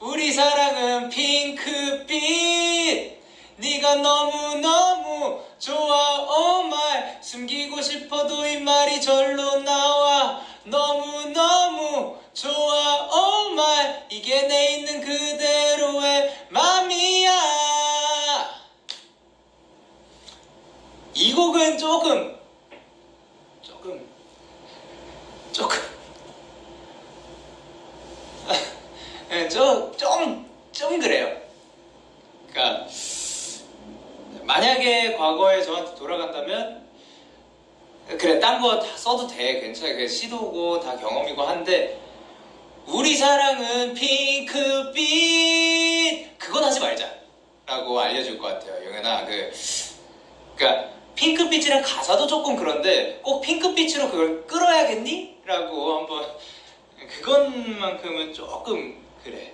우리 사랑은 핑크빛. 네가 너무너무 좋아. 오말 숨기고 싶어도 이 말이 절로 나와. 너무너무 좋아. 오말 이게 내 있는 그대로의 맘이야. 이 곡은 조금 조금 네, 좀, 좀, 좀 그래요. 그러니까 만약에 과거에 저한테 돌아간다면 그래 딴 거 다 써도 돼 괜찮아 그 시도고 다 경험이고 한데 우리 사랑은 핑크빛 그건 하지 말자 라고 알려줄 것 같아요 영현아 그 그러니까 핑크빛이란 가사도 조금 그런데 꼭 핑크빛으로 그걸 끌어야겠니? 라고 한번 그것만큼은 조금 그래